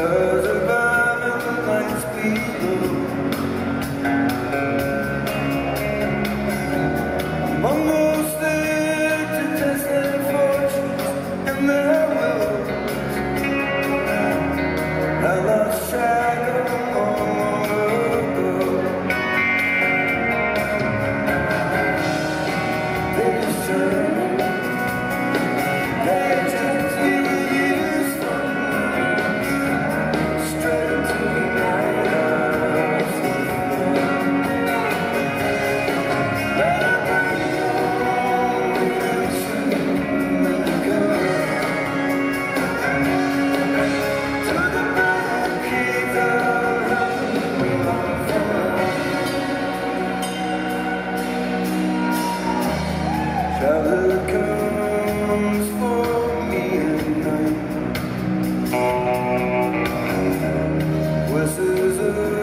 Stars are burning, the lights below. you.